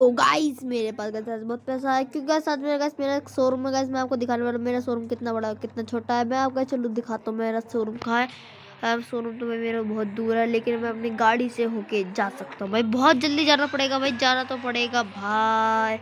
तो गाइस मेरे पास गैस बहुत पैसा है, क्योंकि साथ में गैस मेरा शोरूम है गैस मैं आपको दिखाने वाला मेरा शोरूम कितना बड़ा, कितना छोटा है। मैं आपको, चलो दिखाता हूँ, मेरा शोरूम कहाँ है। शोरूम तो मैं मेरा बहुत दूर है, लेकिन मैं अपनी गाड़ी से होके जा सकता हूँ। भाई, बहुत जल्दी जाना पड़ेगा, भाई, जाना तो पड़ेगा, भाई।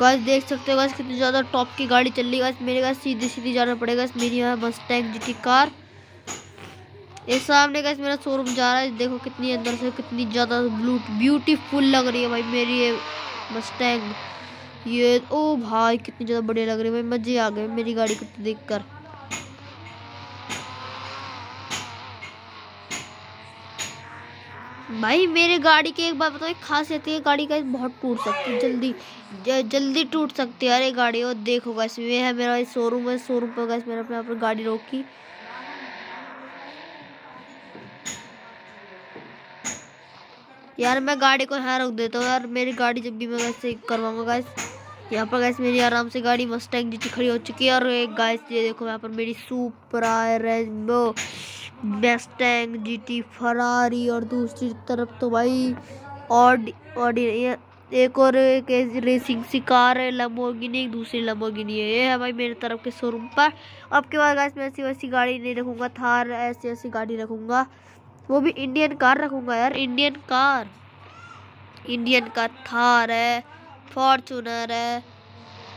गैस देख सकते हो गैस कितनी ज़्यादा टॉप की गाड़ी चल रही है मेरे गैस सीधे सीधे जाना पड़ेगा मेरी यहाँ मस्टैंग जीटी कार ये सामने गैस मेरा शोरूम जा रहा है. देखो कितनी अंदर से कितनी ज़्यादा ब्लू ब्यूटीफुल लग रही है भाई मेरी ये मस्टैंग ये ओ भाई, कितनी ज़्यादा बढ़िया लग रही है भाई. मज़े आ गए मेरी गाड़ी को देख कर. भाई, मेरे गाड़ी की एक बात बताओ, एक खासियत है गाड़ी का बहुत टूट सकती है, जल्दी जल्दी टूट सकती है। अरे गाड़ी, और देखो गैस ये है मेरा शोरूम है शोरूम पर गैस मैंने अपने यहाँ पर गाड़ी रोकी। यार, मैं गाड़ी को यहाँ रोक देता हूँ। यार, मेरी गाड़ी जब भी मैं वैसे करवाऊँगा गैस यहाँ पर गैस मेरी आराम से गाड़ी मस्टैंग जी खड़ी हो चुकी है। और एक गैस ये देखो यहाँ पर मेरी super rainbow Mustang GT Ferrari और दूसरी तरफ़ तो भाई ऑडी एक और एक रेसिंग सी कार है लम्बोगिनी एक दूसरी लम्बोगिनी है। ये है भाई मेरे तरफ़ के शोरूम पर। अब के बाद मैं ऐसी वैसी गाड़ी नहीं रखूँगा, थार, ऐसी ऐसी गाड़ी रखूँगा। वो भी इंडियन कार रखूँगा यार इंडियन कार इंडियन का थार है फॉर्चूनर है,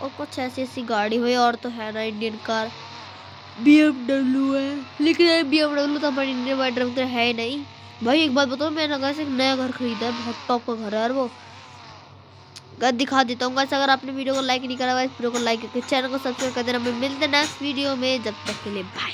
और कुछ ऐसी ऐसी गाड़ी हुई और तो है ना इंडियन कार बी है। लेकिन बी एमडब्ल्यू तो हमारे इंडियन वाइड है ही नहीं। भाई, एक बात बताओ मैंने घर से एक नया घर खरीदा है, बहुत टॉप का घर है यार वो। गद दिखा देता हूँ अगर आपने वीडियो को लाइक नहीं करा हुआ इस वीडियो को लाइक करके चैनल को सब्सक्राइब कर देना। मिलते हैं नेक्स्ट वीडियो में, जब तक के लिए बाय